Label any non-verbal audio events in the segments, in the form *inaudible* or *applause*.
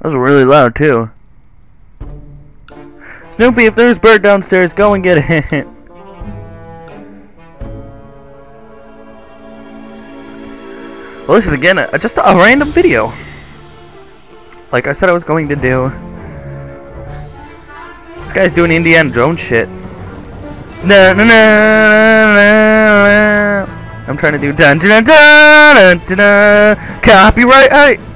That was really loud too. Snoopy, if there's bird downstairs, go and get it. *laughs* well, this is again a, just a random video. Like I said I was going to do. This guy's doing Indiana Jones shit. Na na na. I'm trying to do dun dun dun dun dun dun. Copyright. Hey. Eh,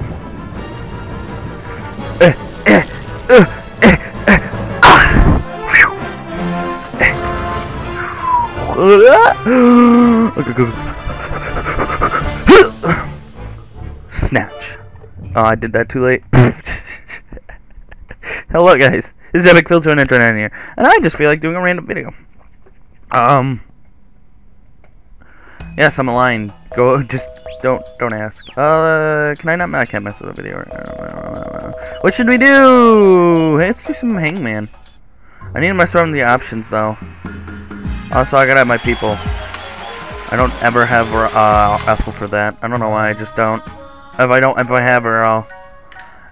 Snatch. Oh, I did that too late. *laughs* Hello, guys. This is Epic Filter and Internet here, and I just feel like doing a random video. Um. Yes, I'm a lion. Go, just don't, don't ask. Uh, can I not? I can't mess with the video. What should we do? Hey, let's do some Hangman. I need to mess around the options though. Also, I gotta have my people. I don't ever have uh Ethel for that. I don't know why. I just don't. If I don't, if I have her, I'll,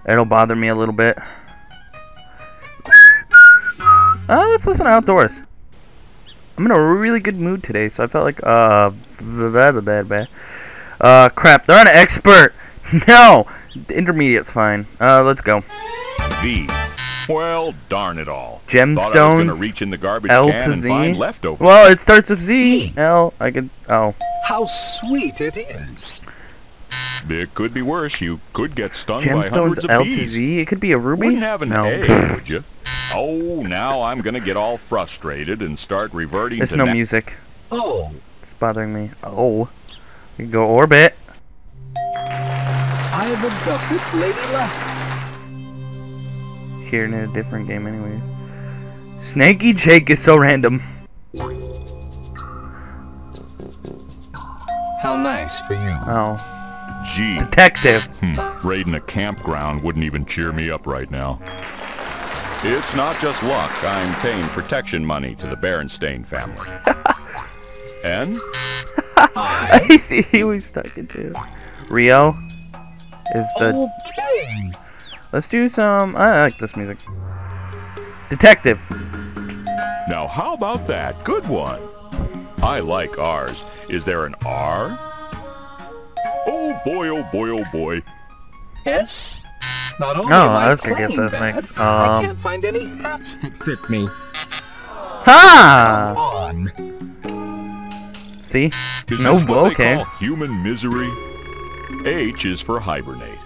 it'll bother me a little bit. Uh, let's listen outdoors. I'm in a really good mood today, so I felt like, uh, bad, bad, bad. Uh, crap, they're on an expert! *laughs* no! The intermediate's fine. Uh, let's go. V. Well, darn it all. Thought I was Gemstones, gonna reach in the garbage L can to and Z. find. Well, it starts with Z. L, I could, oh. How sweet it is. It could be worse. You could get stung by hundreds of L to bees. It could be a ruby? Wouldn't have an no. A, would you? Oh, now I'm gonna get all frustrated and start reverting There's to no na- music. Oh, It's bothering me. Oh. We can go orbit. I have abducted Lady Luck. Here in a different game anyways. Snaky Jake is so random. How nice for you. Oh. Gee, Detective. hmm, raiding a campground wouldn't even cheer me up right now. It's not just luck. I'm paying protection money to the Berenstain family. *laughs* and I see he was talking to. Rio is the. Okay. Let's do some. I like this music. Detective. now, how about that? Good one. I like R's. Is there an R? Oh boy, oh boy, oh boy. Yes. Not only No, am I I was gonna guess playing that's bad, next. I Um, can't find any hats that fit me. Ha! On. See? Is No, what okay. they call human misery? H is for hibernate.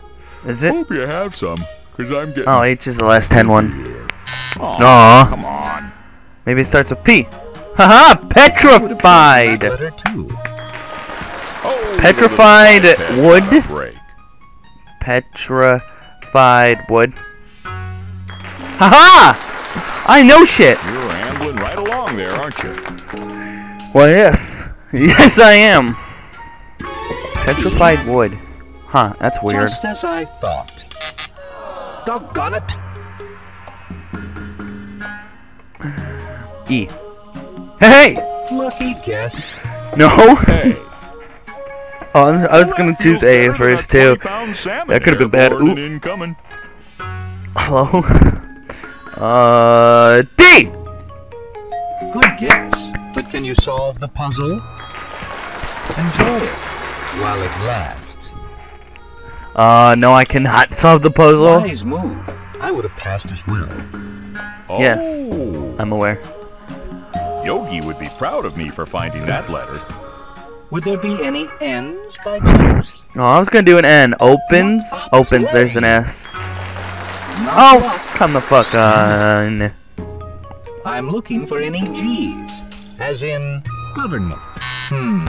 Is it? Hope you have some, cause I'm getting. Oh, H is the last 10 one. Aw, Aw. Come on. Maybe it starts with P. Haha! Petrified! Letter two. Petrified wood? break. Petrified wood. Haha! I know shit! You're ambling right along there, aren't you? Well, yes. *laughs* Yes, I am. Petrified wood. Huh, that's weird. Just as I thought. Doggone it. E. Hey! Lucky guess. No! Hey. Oh, I'm- I was gonna choose A first, too. That could've been bad. boarding Oop. incoming. Hello? Uh, D! Good guess. But can you solve the puzzle? Enjoy it while it lasts. Uh, no, I cannot solve the puzzle. Wise move. I would have passed as well. Yes. Oh, I'm aware. Yogi would be proud of me for finding that letter. Would there be any N's by chance? Oh, I was gonna do an N. Opens? Opens, there's an S. Not Oh, come the fuck on. I'm looking for any G's, as in government. Hmm,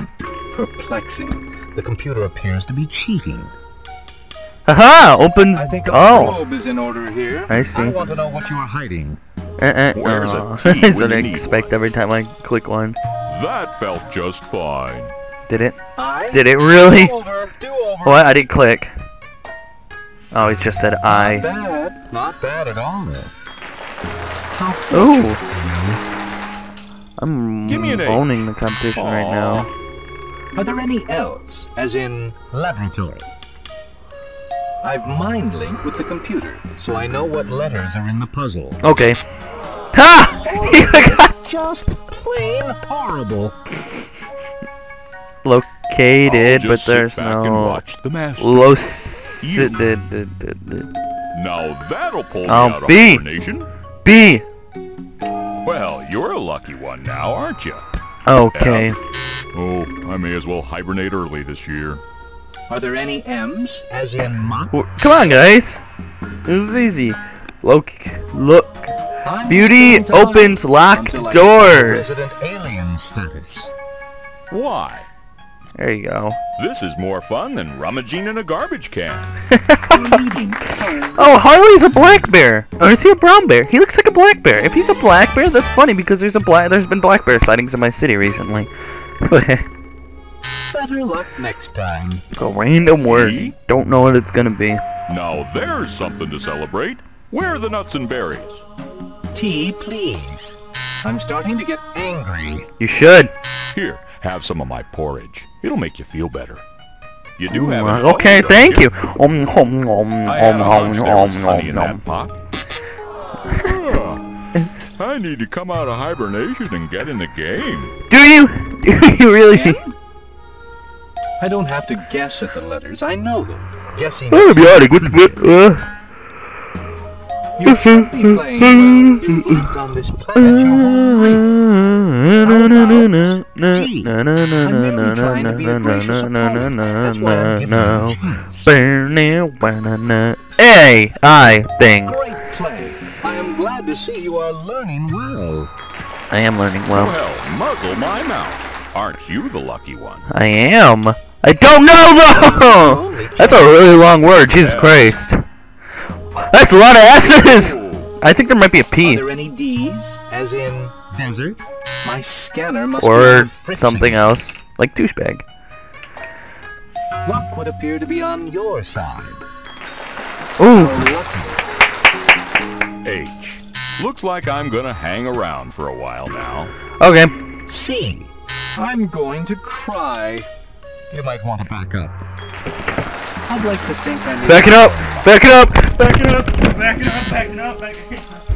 perplexing. The computer appears to be cheating. Haha! Opens. I think a Oh! probe is in order here. I see. I want to know what you are hiding. Uh, uh, Where's a oh. *laughs* T That's what I you need expect every time I click one. That felt just fine. Did it? I Did it really? Do over, do over. What? I didn't click. Oh, it just said Not I. bad. Not bad at all. How Ooh. fortunate for you. I'm Give me an H. owning the competition right now. Are there any L's, as in laboratory? I've mind linked with the computer, so I know what letters are in the puzzle. Okay. Ha! *laughs* Just plain horrible. Located, but there's no watch the did. Now that'll pull me Oh, out of B. hibernation. B. Well, you're a lucky one now, aren't you? Okay. Oh, I may as well hibernate early this year. Are there any M's, as in muck? W- Come on, guys. This is easy. Look, look. I'm Beauty going to hide opens locked until I get my doors. Alien status. Why? There you go. This is more fun than rummaging in a garbage can. *laughs* Oh, Harley's a black bear. Or is he a brown bear? He looks like a black bear. If he's a black bear, that's funny because there's a black. There's been black bear sightings in my city recently. *laughs* Better luck next time. a random word. Me? Don't know what it's gonna be. Now there's something to celebrate. Where are the nuts and berries? Tea, please. I'm starting to get angry. You should. Here, have some of my porridge. It'll make you feel better. You do have Uh, it. okay, don't thank you. Um, I had a hunch there was honey in that pot. *laughs* I need to come out of hibernation and get in the game. Do you? Do you really? I don't have to guess at the letters. I know them. Guessing Oh, is be honest, what, what, uh, You should be playing well. You've lived on this planet your whole life. *laughs* Hey, I thing. Great play. I am glad to see you are learning well. I am learning well. Well, muzzle my mouth. Aren't you the lucky one? I am. I don't know though. *laughs* That's a really long word. Jesus Christ. That's a lot of S's. I think there might be a Are there any D's, as in desert? My scanner must or on something else, like douchebag. Luck would appear to be on your side. Ooh. H. Looks like I'm gonna hang around for a while now. Okay. C. I'm going to cry. You might want to back up. I'd like to think I'm Back it up. Back it up. Back it up. Back it up. Back it up. Back it up.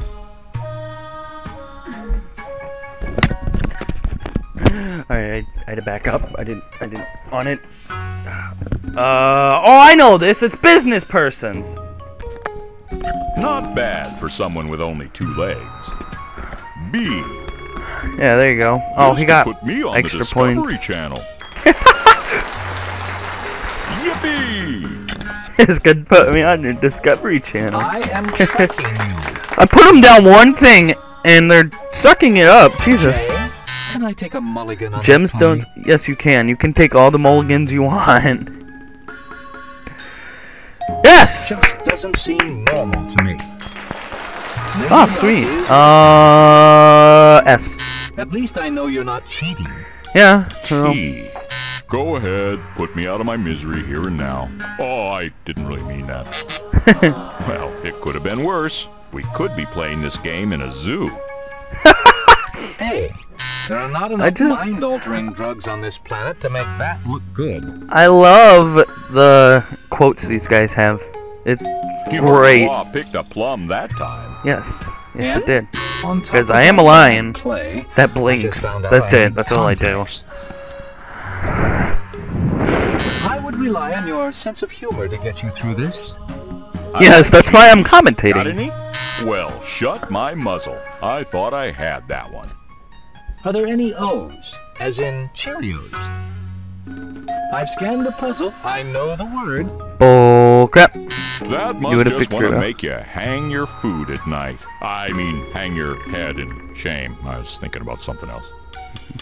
Alright, I, I had to back up. I didn't. I didn't on it. Uh. Oh, I know this. It's business persons. Not bad for someone with only two legs. B. Yeah, there you go. Oh, This he got put me on extra the Discovery points. Channel. *laughs* Yippee! this could put me on your Discovery Channel. I am *laughs* tracking you. I put them down one thing, and they're sucking it up. Jesus. Jay, can I take a mulligan on Gemstones. that Yes, you can. You can take all the mulligans you want. Yes. pony? Just doesn't seem normal to me. Maybe Oh, sweet. is- Uh, S. At least I know you're not cheating. Yeah. well, T. Go ahead, put me out of my misery here and now. Oh, I didn't really mean that. *laughs* well, it could have been worse. We could be playing this game in a zoo. *laughs* *laughs* Hey, there are not enough just- mind-altering drugs on this planet to make that look good. I love the quotes these guys have. It's Your Great. law picked a plum that time. yes, yes And it did. Because I am a lion. Play. That blinks. just found out That's it. need That's all I do. I would rely on your sense of humor to get you through this. Yes, that's why I'm cheese. Got commentating. any? Well, shut my muzzle. I thought I had that one. Are there any O's, as in Cheerios? I've scanned the puzzle. I know the word. Bull crap. That You must would just want to make you hang your food at night. I mean, hang your head in shame. I was thinking about something else.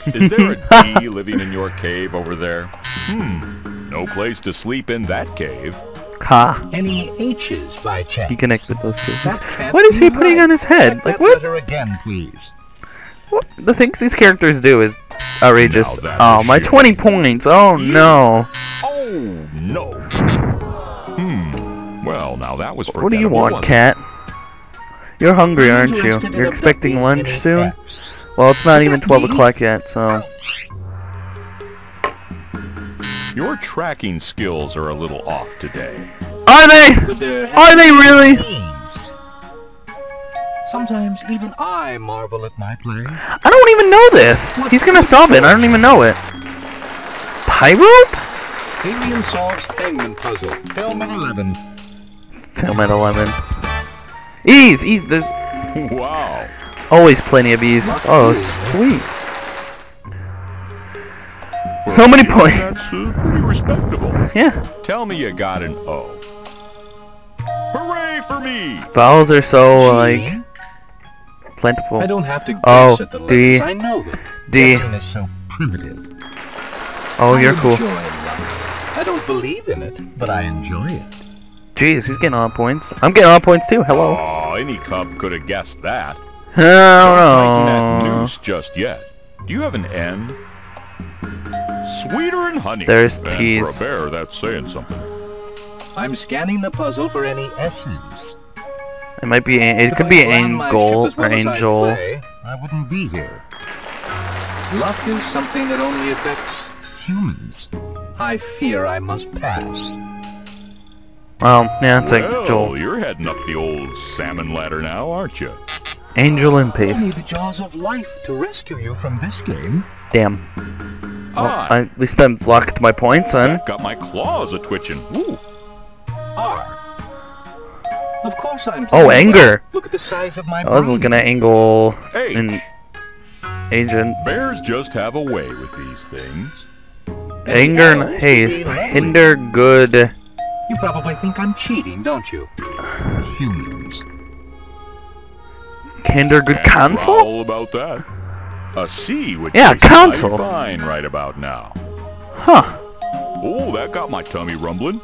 Is there a *laughs* D living in your cave over there? Hmm. No place to sleep in that cave. Ha. Any H's by chance? He connected those two. That can't What is he putting right. on his head? Check Like that what? letter again, please. What? The things these characters do is outrageous. Oh, a my shame. 20 points. Oh no. Oh, no. Hmm. Well, now that was What do you want, wasn't cat? You're hungry, aren't you? You're expecting lunch soon? Well, it's not even 12 o'clock yet, so. Your tracking skills are a little off today. Are they? Could there have Are they really? Ease? Sometimes even I marvel at my play. I don't even know this. He's gonna solve it. I don't even know it. Pyrope? Alien solves hangman puzzle. Film at 11. Film at 11. Ease, ease. There's Wow. always plenty of ease. Oh, sweet. For So many points. That's uh, pretty respectable. Yeah. Tell me you got an O. Hooray for me! Vowels are so, G? like, plentiful. I don't have to oh, guess Oh, at the D. letters. I know them. D. Guessing is so primitive. Oh, I you're cool. enjoy. I don't believe in it, but I enjoy it. Jeez, he's getting all points. I'm getting all points too. Hello. Oh, any cub could have guessed that. *laughs* I Tighten that don't know. noose just yet. Do you have an N? Sweeter than honey. There's And for a bear, that's saying something. I'm scanning the puzzle for any S's. It might be. a- It could be ran Angel ship as well or as I Angel. I wouldn't be here. Luck is something that only affects humans. I fear I must pass. Well, yeah, it's well, Joel. you're heading up the old salmon ladder now, aren't you? Angel and I need the jaws of life to rescue you from this game. Damn. Well, Ah, at least I've locked my points on. that got my claws a twitching. Woo. R. Of course I'm. Oh, anger. well. Look at the size of my I was brain. looking at Angle H. and Agent. Bears just have a way with these things. Anger and haste. Hinder good. You probably think I'm cheating, don't you? Humans. Hinder good And console? about that. A C would Yeah, taste console. fine right about now. Huh. Oh, that got my tummy rumbling.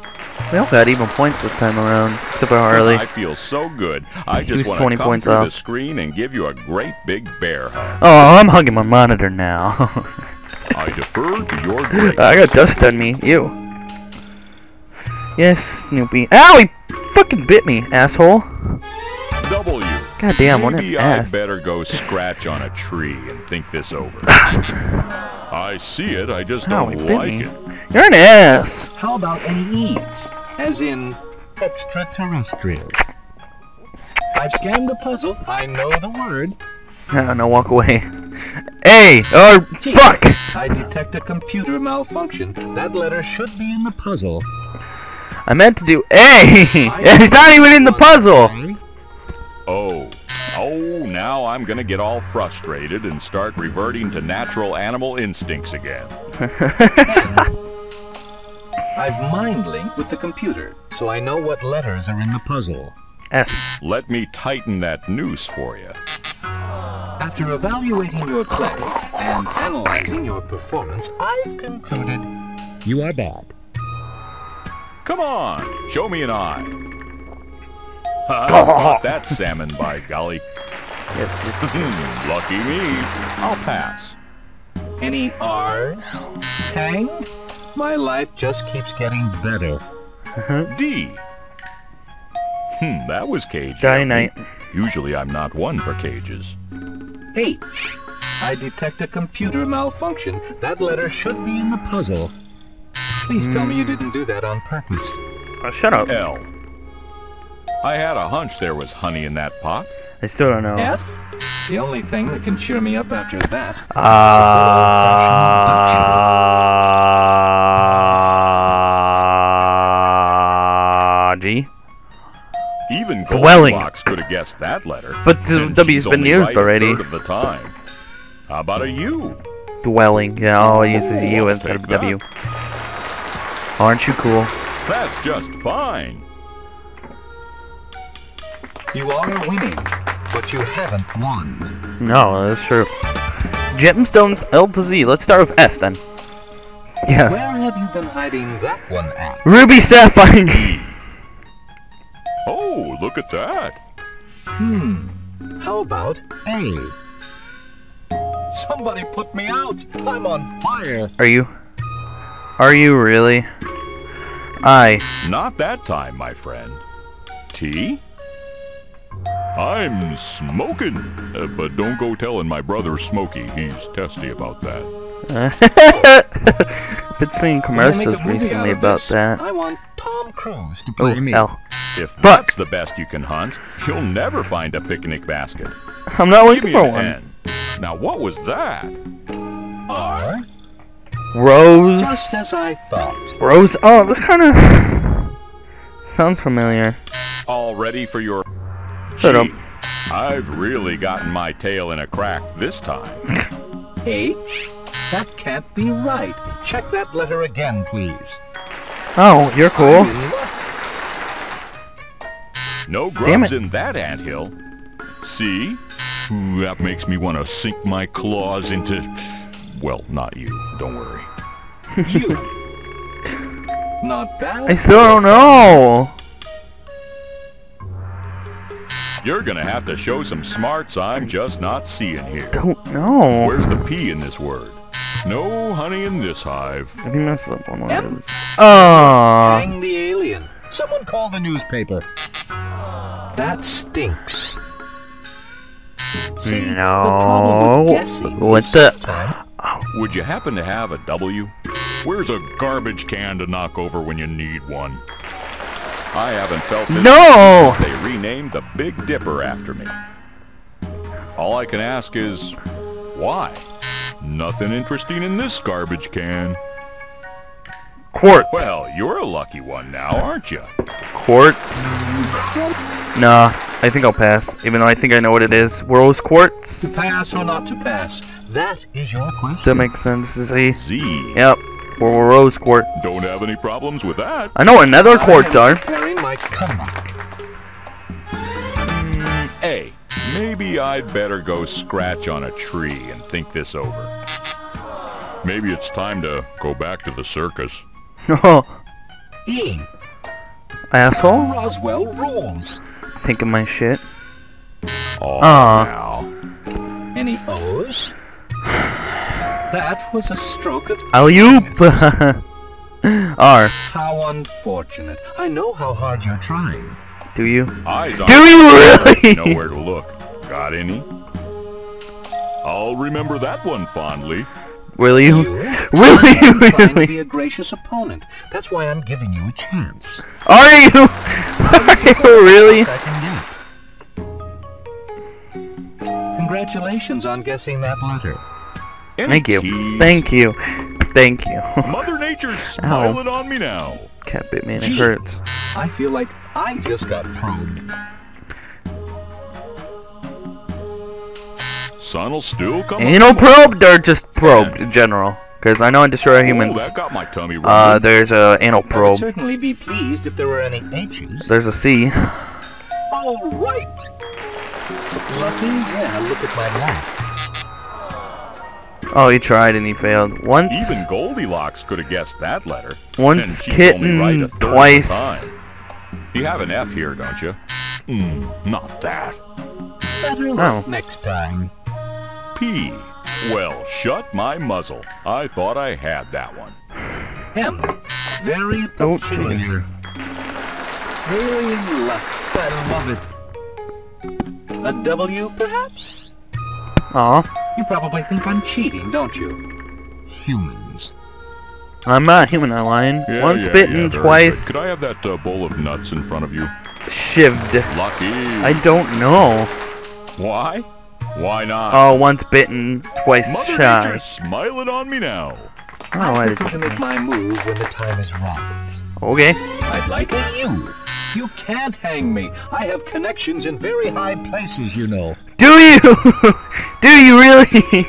We all got even points this time around. Except for Harley. I feel so good. I just want 20 to come points through the screen and give you a great big bear hug. Oh, I'm hugging my monitor now. *laughs* I defer to your grace. *laughs* I got dust on me. You. Yes, Snoopy. Ow, he fucking bit me, asshole. W. God damn, what an Maybe I better go scratch on a tree and think this over. *laughs* I see it, I just Ow, don't he like me. it. You're an ass. How about any E's? As in extraterrestrial. I've scanned the puzzle. I know the word. *laughs* No, no, walk away. *laughs* A or T. fuck. I detect a computer malfunction. That letter should be in the puzzle. I meant to do A. *laughs* it's not even in the puzzle. Oh. Oh, now I'm gonna get all frustrated and start reverting to natural animal instincts again. *laughs* I've mind linked with the computer, so I know what letters are in the puzzle. S. Let me tighten that noose for you. After evaluating your play and analyzing your performance, I've concluded you are bad. Come on, show me an eye. Ha, *laughs* that salmon by golly. Yes. yes. Hmm, Lucky me. I'll pass. Any R's? Tang? My life just keeps getting better. D. Hmm, that was cage. Dynamite. Usually I'm not one for cages. H. I detect a computer malfunction. That letter should be in the puzzle. Please tell me you didn't do that on purpose. Oh, shut up. L. I had a hunch there was honey in that pot. I still don't know. F? The only thing that can cheer me up after that. Uh, G. Even Dwelling. Goldilocks could have guessed that letter. But the and W's she's been only used right already. third of the time. How about a U? Dwelling. Yeah, oh, it uses U I'll instead of take that. W. Aren't you cool? That's just fine. You are winning, but you haven't won. No, that's true. Gemstones L to Z. Let's start with S then. Yes. Where have you been hiding that one at? Ruby Sapphire. *laughs* Oh, look at that. Hmm. How about A? Somebody put me out. I'm on fire. Are you? Are you really? I. Not that time, my friend. T? I'm smoking. Uh, but don't go telling my brother Smokey. He's testy about that. *laughs* I've Been seeing When I commercials recently about that. I want Tom Cruise to Oh, play me. L. If Fuck. that's the best you can hunt, you'll never find a picnic basket. I'm not looking for one. N. Now what was that? R. Rose. Just as I thought. Rose. Oh, this kind of sounds familiar. All ready for your... Shut up. Gee, I've really gotten my tail in a crack this time. *laughs* H? That can't be right. Check that letter again, please. Oh, you're cool. I'm in luck. No grubs in that anthill. See? Ooh, that makes me want to sink my claws into... Well, not you. Don't worry. You. *laughs* Not bad. I still don't know. You're gonna have to show some smarts I'm just not seeing here. Don't know. Where's the P in this word? No honey in this hive. If you mess up one of Em- those. Oh. Hang the alien. Someone call the newspaper. That stinks. See, the with No. guessing What is the- sometimes- Would you happen to have a W? Where's a garbage can to knock over when you need one? I haven't felt this No! since they renamed the Big Dipper after me. All I can ask is, why? Nothing interesting in this garbage can. Quartz. Well, you're a lucky one now, aren't you? Quartz. Nah, I think I'll pass. Even though I think I know what it is. Rose To pass or not to pass? That is your question. That makes sense. See? Z. Yep. Or rose quartz. Don't have any problems with that. I know what nether quartz I are. preparing my comeback. A. Maybe I'd better go scratch on a tree and think this over. Maybe it's time to go back to the circus. Oh, E. asshole. Roswell rules. Thinking my shit. Oh, Aw. now. Any O's? That was a stroke of Alley-oop. *laughs* R. How unfortunate. I know how hard you're trying. Do you? Eyes on Do you really? know where to look. Got any? I'll remember that one fondly. Will you? You? *laughs* Will you I'm trying to really? be a gracious opponent. That's why I'm giving you a chance. Are you? *laughs* Are you really? I can get. Congratulations on guessing that letter. Any Thank you. Thank you. Thank *laughs* you. Mother Nature's smiling on me now. Cat bit man, it Gee. hurts. I feel like I just got probed. Sun'll still come Anal up. probed or just probed in general? Because I know in Destroy Oh, Humans, that got my tummy uh, there's a anal I would probe. certainly be pleased if there were any H's. There's a C. All right. Lucky, yeah, look at my lap. Oh, he tried and he failed. Once, Even Goldilocks could have guessed that letter. once and she's only right a kitten, third of the twice. time. You have an F here, don't you? Hmm, not that. Better luck Oh. next time. P. Well, shut my muzzle. I thought I had that one. M. Very Oh, peculiar. Alien luck. I love it. A W, perhaps? Aw, You probably think I'm cheating, don't you? Humans. I'm not human, I lion. Yeah, Once yeah, bitten, yeah, twice. Could I have that uh, bowl of nuts in front of you? shivved. Lucky. I don't know. Why? Why not? Oh, once bitten, twice Mother shy. Nature's smiling on me now. Oh, I don't I they prefer to make my move when the time is right. Okay. I'd like a U. You can't hang me. I have connections in very high places, you know. Do you? *laughs* Do you really?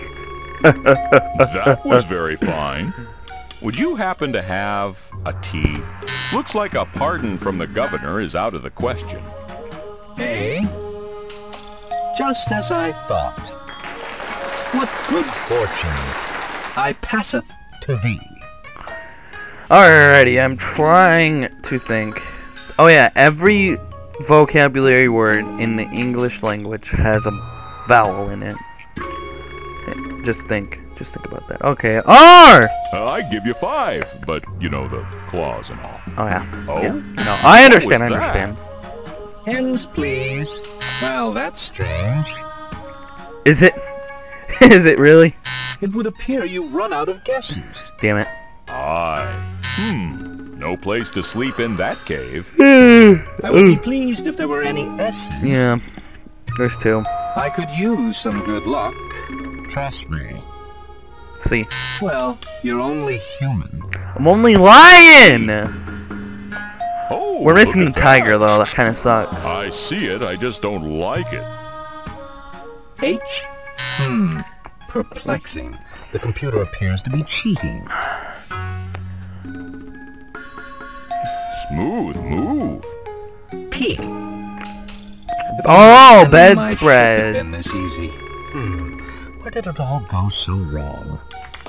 That was very fine. Would you happen to have a T? Looks like a pardon from the governor is out of the question. Eh? Just as I thought. What good fortune. I passeth to thee. Alrighty, I'm trying to think. Oh yeah, every vocabulary word in the English language has a vowel in it. Just think. Just think about that. Okay, R! Uh, I give you five, but you know the claws and all. Oh yeah. Oh? Yeah. No, I understand, I understand. Hens, please. Well, that's strange. Is it? *laughs* Is it really? It would appear you run out of guesses. Damn it. I. Hmm. No place to sleep in that cave. *sighs* I would be pleased if there were any S's. yeah. There's two. I could use some good luck. Trust me. See. Well, you're only human. I'm only lying! Oh, We're missing the tiger, that. though. That kind of sucks. I see it, I just don't like it. H? Hmm. Perplexing. The computer appears to be cheating. Smooth move. P. Oh, And my ship had been bedspreads. this easy. Hmm. Where did it all go so wrong?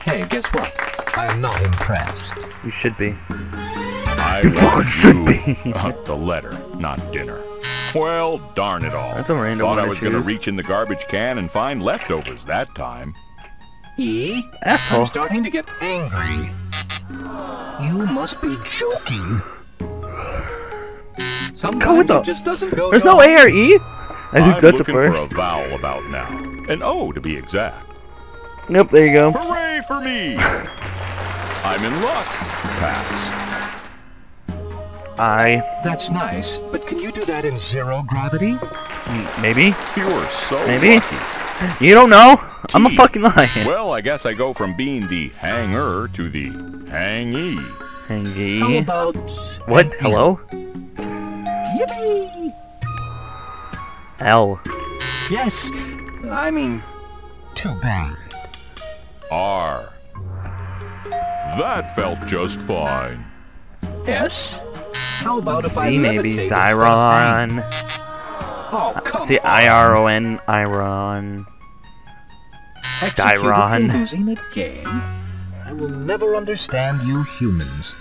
Hey, guess what? I am not impressed. You should be. I You fucking should be. The letter, not dinner. Well, darn it all. That's a random Thought one I was gonna reach in the garbage can and find leftovers that time. E? Asshole. I'm starting to get angry. You must be joking. Sometimes the- it just doesn't go There's your no A or E? I think I'm that's a looking first. for a vowel about now. An O to be exact. Yep, there you go. Hooray for me! I'm in luck. Pass. I. That's nice, but can you do that in zero gravity? Maybe? You're so Maybe. lucky. You don't know? I'm a fucking lion. Well, I guess I go from being the hanger to the hangee. How about... What? an Hello? Yippee! L. Yes, I mean... Too bad. R. That felt just fine. S? How about if I Z maybe. levitate instead of hang? Zyron. Oh, uh, come See, I R O N, Iron. Executed Dyron. for losing a game? I will never understand you humans.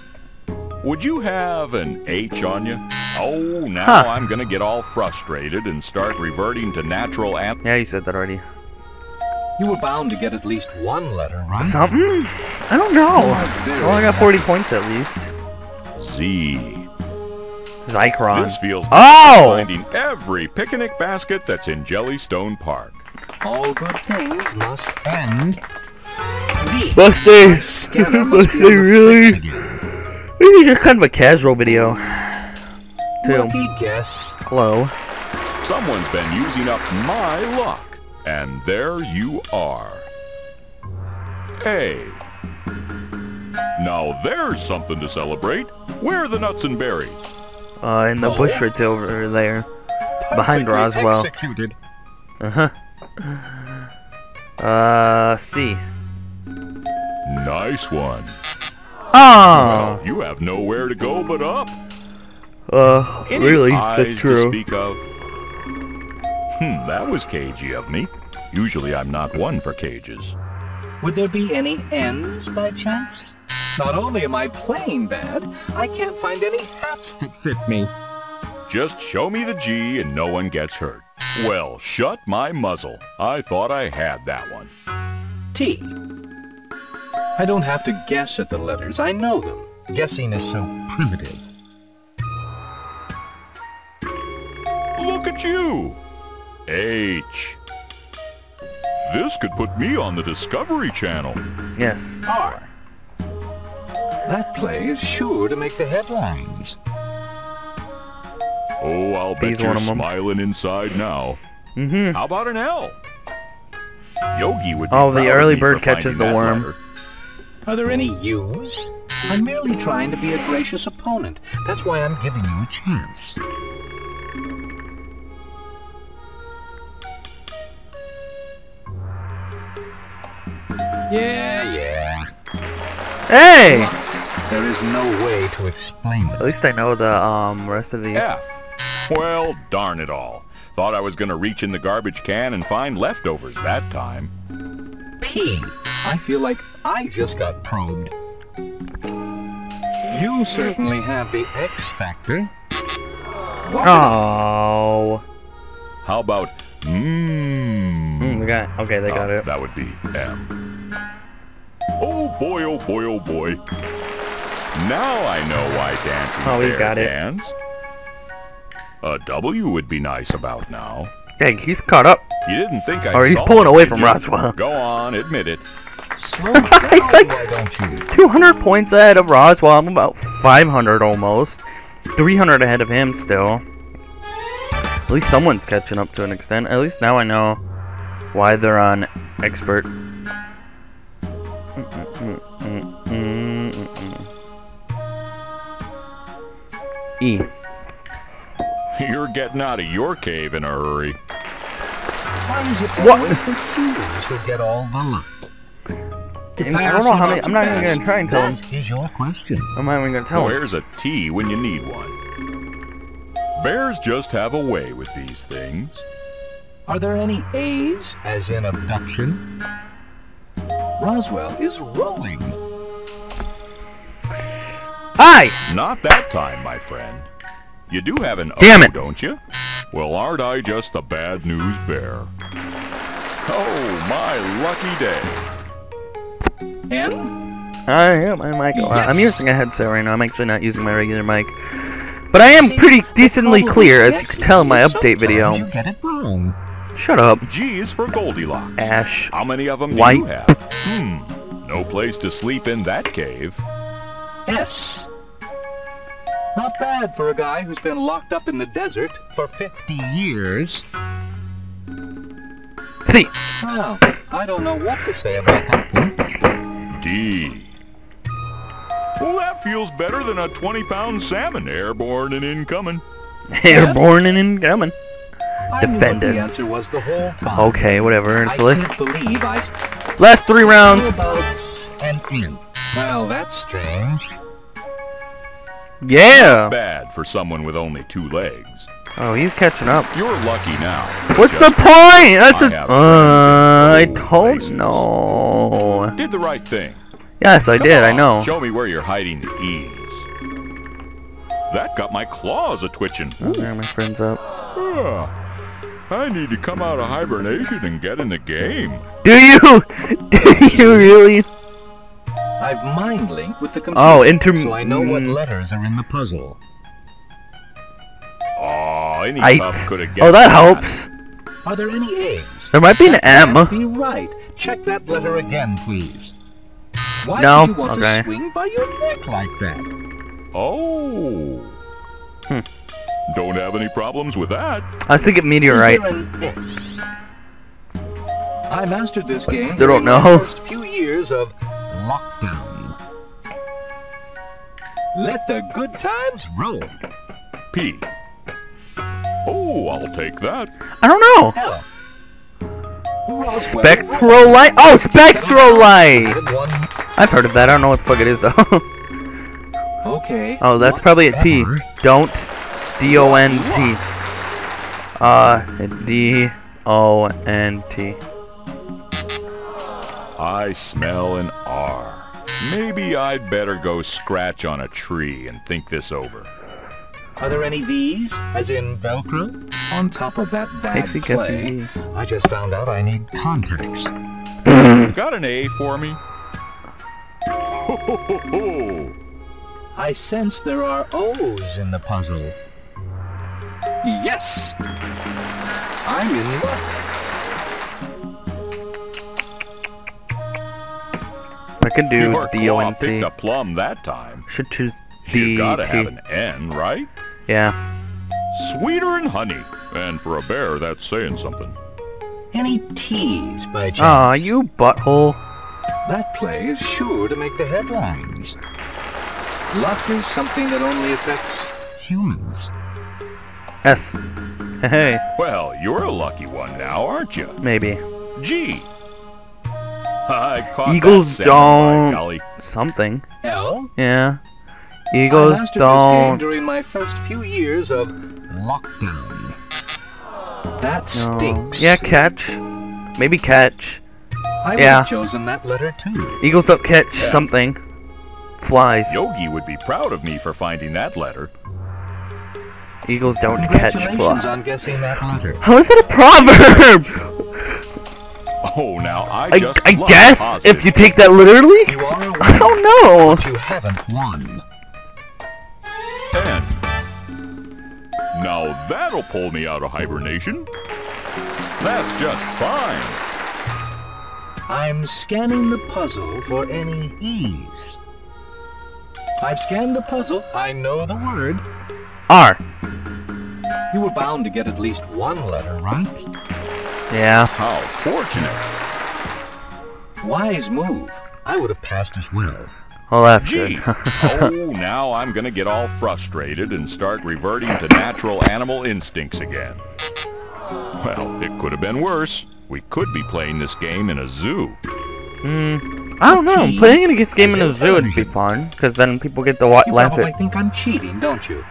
Would you have an H on you? Oh, now Huh. I'm gonna get all frustrated and start reverting to natural ant. Yeah, you said that already. You were bound to get at least one letter, right? Something? I don't know. very Well, I got 40 points at least. Z. Zycron. This feels Oh! finding every picnic basket that's in Jellystone Park. All good things must end. D. Busty! Must be Busty, on the really? fritz again. This is just kind of a casual video. Too. Guess. Hello. Someone's been using up my luck, and there you are. A. Now there's something to celebrate. Where are the nuts and berries? Uh, in the bush right over there. Behind Perfectly Roswell. Executed. Uh-huh. Uh, C. Nice one. Oh! You have nowhere to go but up. Uh, Any really? eyes That's To true. speak of? Hmm, that was cagey of me. Usually I'm not one for cages. Would there be any ends by chance? Not only am I playing bad, I can't find any hats that fit me. Just show me the G and no one gets hurt. Well, shut my muzzle. I thought I had that one. T. I don't have to guess at the letters. I know them. Guessing is so primitive. Look at you! H. This could put me on the Discovery Channel. Yes. R. That play is sure to make the headlines. Oh, I'll bet He's you're one of 'em. smiling inside now. Mm-hmm. How about an L? Yogi would be Oh, the early bird catches the worm. letter. Are there any U's? I'm merely trying to be a gracious opponent. That's why I'm giving you a chance. Yeah, yeah. Hey! There is no way to explain At least I know the um rest of these. Yeah. Well, darn it all. Thought I was gonna reach in the garbage can and find leftovers that time. P. I feel like I just got probed. You certainly have the X factor. What Oh. How about mmm? Mm, we got. Okay, they got Oh, it. That would be M. Oh boy, oh boy, oh boy. Now I know why dancing Oh, we bear got it. A W would be nice about now. Dang, he's caught up. You didn't think I Or he's pulling away from? Roswell. Go on, admit it. Oh Slow down, He's like- why don't you? 200 points ahead of Roswell. I'm about 500 almost. 300 ahead of him still. At least someone's catching up to an extent. At least now I know why they're on expert. E. You're getting out of your cave in a hurry. Why is it What? always the Hughes who get all the luck? Damn, I don't know how many. I'm not even gonna try and tell him. That is your question. I'm not even gonna tell him. Where's a T when you need one? Bears just have a way with these things. Are there any A's, as in abduction? Roswell is rolling. Hi! Not that time, my friend. You do have an Damn O, it. don't you? Well, aren't I just the bad news bear? Oh, my lucky day. N? I yeah, my mic. uh, I'm using a headset right now. I'm actually not using my regular mic. But I am See, pretty decently clear, as you can tell in my update video. You get it wrong. Shut up, G is for Goldilocks. Ash. How many of them do White. you have? Hmm. No place to sleep in that cave. S. Not bad for a guy who's been locked up in the desert for 50 years. See. Well, I don't know what to say about that one. D. Well, that feels better than a 20-pound salmon airborne and incoming. *laughs* Airborne and incoming. I what Defendants. was the whole. Okay, whatever. It's I list. can't believe I Last three rounds. knew about an N. Well, that's strange. Yeah. Bad for someone with only two legs. Oh, he's catching up. You're lucky now. What's the point? That's I a. have Uh, I friends in don't places. know. Did the right thing. Yes, I Come did. I know. Show me where you're hiding the E's. That got my claws a twitching. Oh, there, my friend's up. Ah, I need to come out of hibernation and get in the game. Do you? *laughs* Do you really? I've mind linked with the computer, Oh, inter- so I know what mm. letters are in the puzzle. Oh, any Eight. pup could have guessed Oh, that helps. Are there any A's? There might be an That M. Be right. Check that letter again, please. Why No? do you want Okay. to swing by your neck like that? Oh. Hmm. Don't have any problems with that. I was thinking meteorite. Is there an S? I mastered this game Still don't during my know. first few years of lockdown. Let the good times roll. P. Oh, I'll take that. I don't know. Hell. Spectral light. Oh, spectral light. I've heard of that. I don't know what the fuck it is though. *laughs* Okay. oh, that's probably a T. Don't. D O N T. Uh, D O N T. I smell an R. Maybe I'd better go scratch on a tree and think this over. Are there any V's, as in Velcro? On top of that bad Casey play, guessing D. I just found out I need contacts. Got an A for me? Ho, ho, ho, ho. I sense there are O's in the puzzle. Yes! I'm in luck. I can do Your D O claw N T. picked a plum that time. Should choose the You gotta have an N, right? Yeah. Sweeter than honey. And for a bear, that's saying something. Any T's by chance? Aw, you butthole. That play is sure to make the headlines. Luck is something that only affects humans. S. Hey, Well, you're a lucky one now, aren't you? maybe. G. I caught Eagles that salmon, by don't- golly. Something. L. Yeah. I Eagles mastered this game don't. during my first few years of lockdown. That No. stinks. Yeah, catch. Maybe catch. I yeah. chosen that letter too. Eagles don't catch Yeah. something. Flies. Yogi would be proud of me for finding that letter. Eagles don't catch flies. on guessing that letter. How is that a proverb? Oh, now I I, just I guess positive if you take that literally. You are a I don't know. but you haven't won. N. Now that'll pull me out of hibernation. That's just fine. I'm scanning the puzzle for any E's. I've scanned the puzzle. I know the word. R. You were bound to get at least one letter, right? Yeah. How fortunate. Wise move. I would have passed as well. Well, that's Gee. good. oh, *laughs* now I'm gonna get all frustrated and start reverting to natural animal instincts again. Well, it could have been worse. We could be playing this game in a zoo. Hmm. I don't know. T Playing against game in a zoo would be fun, because then people get to wa- You laugh probably at. think I'm cheating, don't you?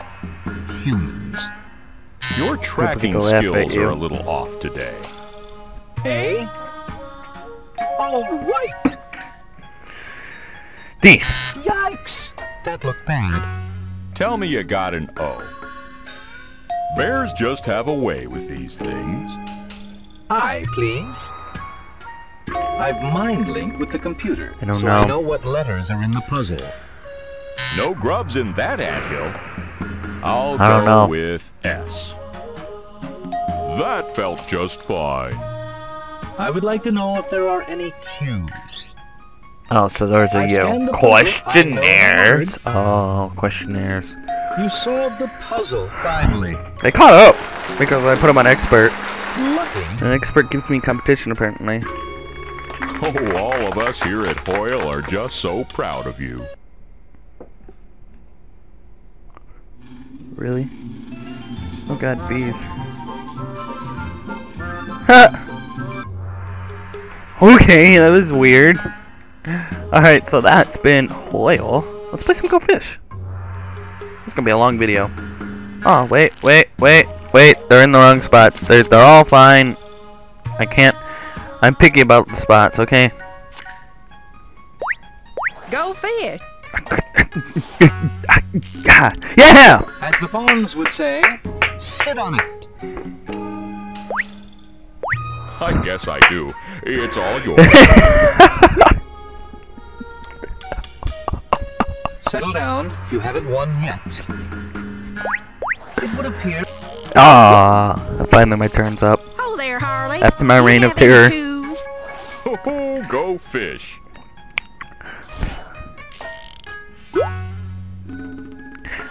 Humans. Your tracking to laugh at skills you. are a little off today. All right. D. Yikes. That looked bad. Tell me you got an O. Bears just have a way with these things. I, please. I've mind linked with the computer. I don't so know. I know what letters are in the puzzle. No grubs in that anthill. I'll I don't go know. with S. That felt just fine. I would like to know if there are any cues. Oh, so there's a I've you scanned know, the puzzle. I know the questionnaires. Oh, questionnaires. You solved the puzzle, finally. They caught up because I put them on expert. Lucky. An expert gives me competition apparently. Oh, all of us here at Hoyle are just so proud of you. Really? Oh god, bees. Ha! *laughs* Okay, that was weird. Alright, so that's been Hoyle. Let's play some Go Fish. This is gonna be a long video. Oh, wait, wait, wait, wait. They're in the wrong spots. They're, they're all fine. I can't... I'm picky about the spots, okay? Go fish. *laughs* yeah! As the Fonz would say, sit on it. I guess I do. It's all yours. *laughs* Settle down. You haven't won yet. It would appear Ah, finally my turn's up. Oh there, Harley. After my Do you reign of have any terror. shoes? Oh, go fish.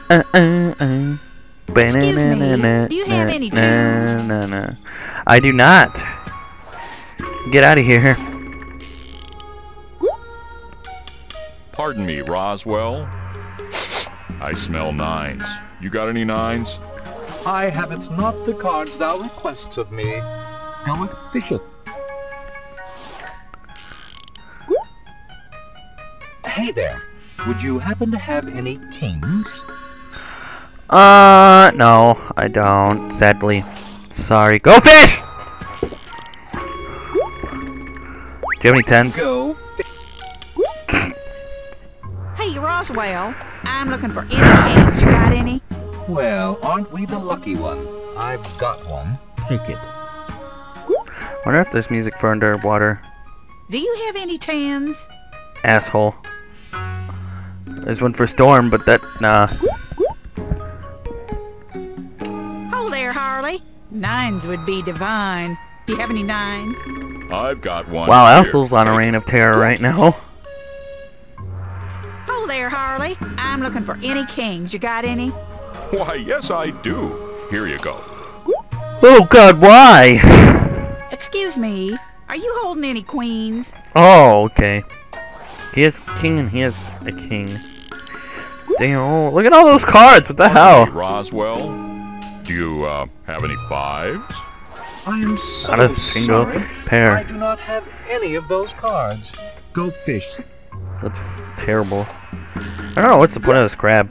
Uh, uh, uh. Excuse me, do you have any tools? Ba-na-na-na-na-na. I do not. Get out of here. Pardon me, Roswell. I smell nines. You got any nines? I haveth not the cards thou requests of me. Go fisheth. Hey there. Would you happen to have any kings? Uh, no, I don't. Sadly. Sorry. Go fish! Do you have any tens? Go. Hey, Roswell. I'm looking for any eggs. You got any? Well, aren't we the lucky one? I've got one. Take it. wonder if there's music for underwater. Do you have any tens? Asshole. There's one for storm, but that, nah. Oh there, Harley. Nines would be divine. Do you have any nines? I've got one. Wow, here. Ethel's on a reign of terror right now. I'm looking for any kings. You got any? Why, yes, I do. Here you go. Oh god, why? Excuse me. Are you holding any queens? Oh, okay. He has king and he has a king. Damn, look at all those cards. What the hell? Hey, Roswell, do you uh, have any fives? I am so Not a single sorry. pair. I do not have any of those cards. Go fish. That's terrible. I don't know, what's the point of this crab?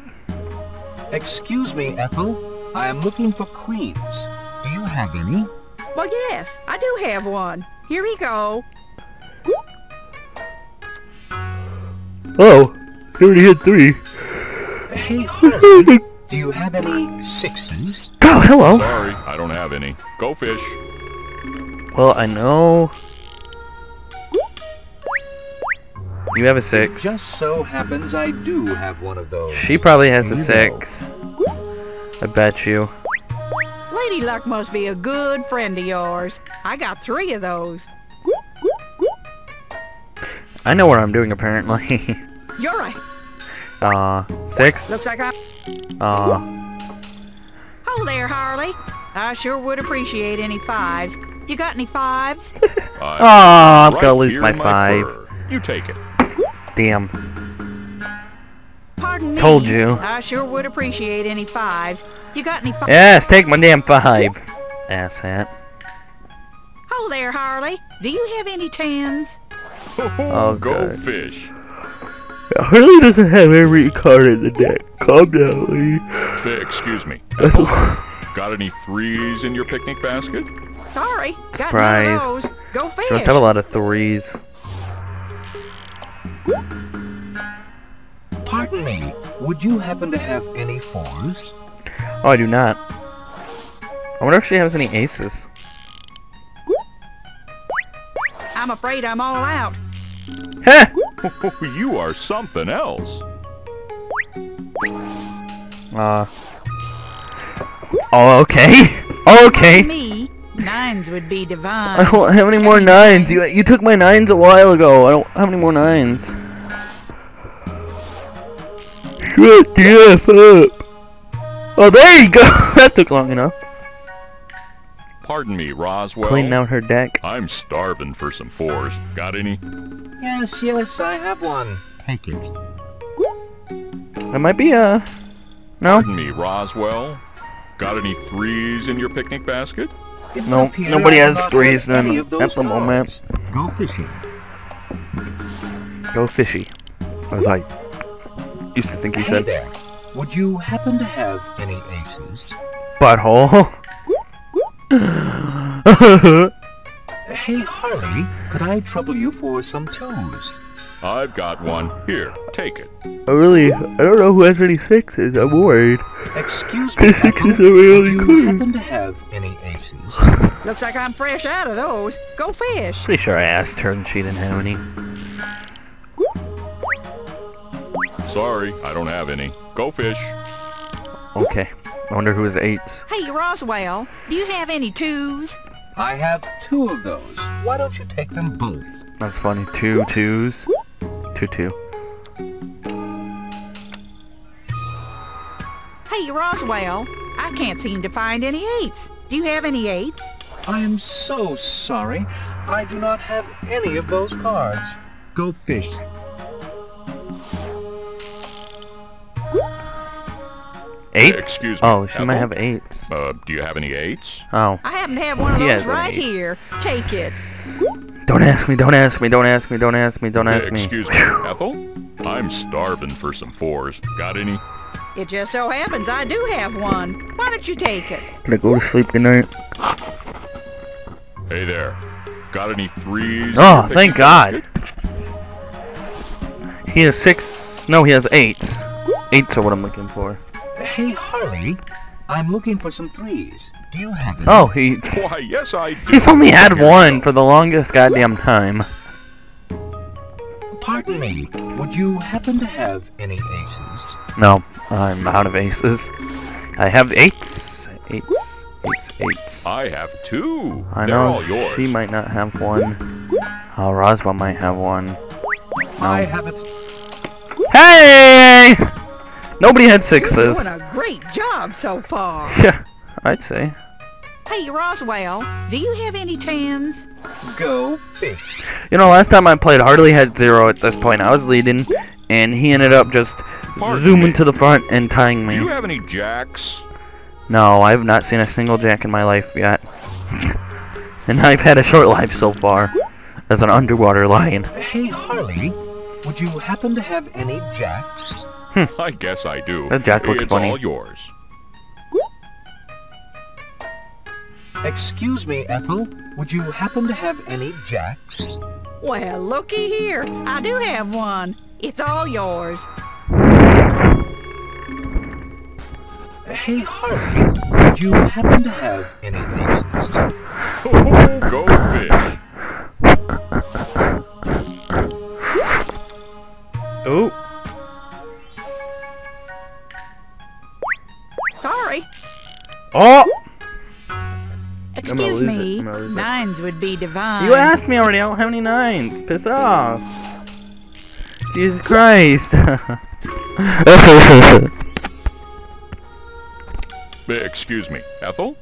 Excuse me, Ethel. I am looking for queens. Do you have any? Well, yes, I do have one. Here we go. Oh, he already hit three. Hey, Harley. *laughs* do you have any sixes? Oh, hello. Sorry, I don't have any. Go fish. Well, I know. You have a six. Just so happens I do have one of those. She probably has a Here you six. I bet you. Lady Luck must be a good friend of yours. I got three of those. I know what I'm doing apparently. *laughs* You're right. uh, six. Looks like I... Uh, Oh there, Harley. I sure would appreciate any fives. You got any fives? *laughs* I- oh, I'm right gonna lose here my five. fur. You take it. Damn. Pardon me. Told you. I sure would appreciate any fives. You got any fives? Yes, take my damn five. Asshat. Oh there, Harley. Do you have any tens? Oh, Go good. fish. Harley doesn't have every card in the deck. Calm down, Lee. Excuse me. Got any threes in your picnic basket? Sorry. Got none of those. Go fish. She must have a lot of threes. Pardon me, would you happen to have any fours? Oh, I do not. I wonder if she has any aces. I'm afraid I'm all out. Heh! *laughs* You are something else. Uh. Oh, okay. *laughs* Oh, okay. Me, nines would be divine. I don't have any more nines. You you took my nines a while ago. I don't have any more nines. Shut the F up. Oh, there you go. *laughs* that took long enough. Pardon me, Roswell. Cleaning out her deck. I'm starving for some fours. Got any? Yes, yes, I have one. Take it. That might be a... no. Pardon me, Roswell. Got any threes in your picnic basket? It No, appears nobody has do not threes have then at the moment. Go fishing. Go fishy. As I used to think he Hey said. there. Would you happen to have any aces? Butthole. Hey, Harley, could I trouble you for some twos? I've got one. Here, take it. I really, I don't know who has any sixes. I'm worried. Excuse me, The sixes Ethel, are really would you good. happen to have any aces? *laughs* Looks like I'm fresh out of those. Go fish. Pretty sure I asked her and she didn't have any. Sorry, I don't have any. Go fish. Okay. I wonder who has eights. Hey, Roswell, do you have any twos? I have two of those. Why don't you take them both? That's funny. Two twos. Two two. Hey, Roswell, I can't seem to find any eights. Do you have any eights? I am so sorry. I do not have any of those cards. Go fish. Eights? Excuse me, Oh, she might have eights. Uh, do you have any eights? Oh. I happen to have one of He those right eight. here. Take it. Don't ask me, don't ask me, don't ask me, don't ask me, don't ask me. Excuse me, Ethel? I'm starving for some fours. Got any? It just so happens I do have one. Why don't you take it? Gonna go to sleep tonight. Hey there. Got any threes? Oh, thank God. basket? He has six. No, he has eights. Eights are what I'm looking for. Hey, Harley, I'm looking for some threes. Do you have any? Oh, he. Why, yes, I do. He's only had one for the longest goddamn time. Pardon me, would you happen to have any aces? No, I'm out of aces. I have eights. Eights. Eights. Eights. I have two. I They're know all yours. she might not have one. Oh, Roswell might have one. I have it. Hey! Nobody had You're sixes. Doing a great job so far. *laughs* Yeah, I'd say. Hey, Roswell, do you have any tens? Go fish. You know, last time I played, Harley had zero at this point. I was leading, and he ended up just Pardon zooming me. to the front and tying me. Do you have any jacks? No, I have not seen a single jack in my life yet. *laughs* and I've had a short life so far as an underwater lion. Hey, Harley, would you happen to have any jacks? Hmm. I guess I do. That jack looks it's funny. all yours. Excuse me, Ethel, would you happen to have any jacks? Well, looky here. I do have one. It's all yours. Hey, Harley, would you happen to have any aces? Oh, go fish. Oh. Sorry. Oh! Excuse me. I'm gonna lose it. Nines would be divine. You asked me already. I don't have any nines. Piss off. Jesus Christ. *laughs* Excuse me, Ethel?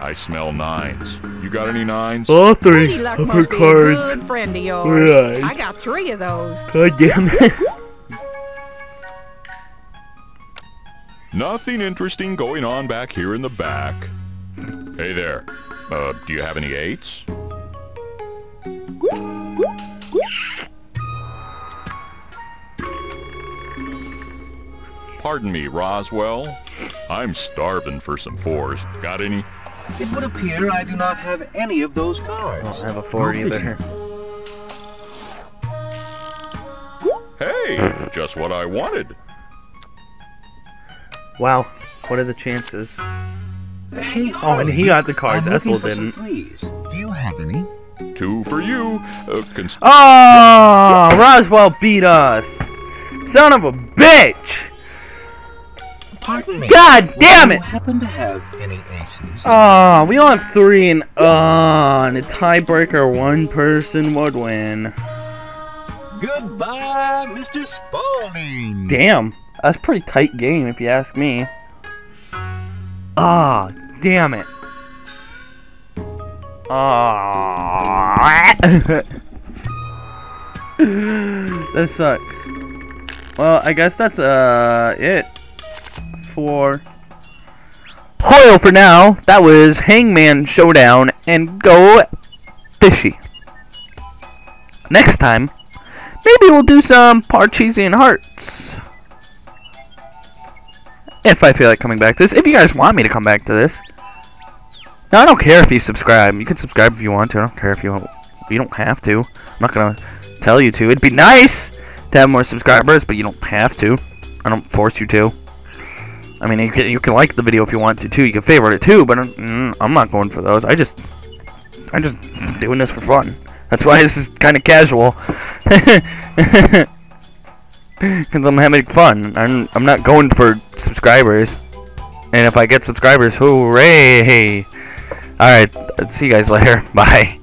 I smell nines. You got any nines? All Lady three Luck of her must be a cards. good friend of yours. Right. I got three of those. God damn it. *laughs* Nothing interesting going on back here in the back. Hey there. Uh, do you have any eights? Pardon me, Roswell. I'm starving for some fours. Got any? It would appear I do not have any of those cards. I don't have a four No either. Hey, just what I wanted. Wow. What are the chances? Hey, Oh, and he got the cards. I'm looking Ethel didn't. threes. Do you have any? Two for you. Uh, cons- Oh, Roswell beat us. Son of a bitch. Pardon me. God damn Do it. you happen to have any aces? Oh, we only have three and uh, in a tiebreaker, one person would win. Goodbye, Mr. Spaulding. Damn, that's a pretty tight game if you ask me. Ah, damn it. Ah, *laughs* that sucks. Well, I guess that's uh it for Hoyle for now. That was Hangman Showdown and Go Fishy. Next time, maybe we'll do some Parcheesi and Hearts. If I feel like coming back to this. If you guys want me to come back to this. No, I don't care if you subscribe. You can subscribe if you want to. I don't care if you you don't have to. I'm not gonna tell you to. It'd be nice to have more subscribers, but you don't have to. I don't force you to. I mean, you can, you can like the video if you want to too. You can favorite it too, but mm, I'm not going for those. I just I'm just doing this for fun. That's why this is kind of casual. *laughs* Because I'm having fun. I'm, I'm not going for subscribers. And if I get subscribers, hooray! Alright, see you guys later. *laughs* Bye.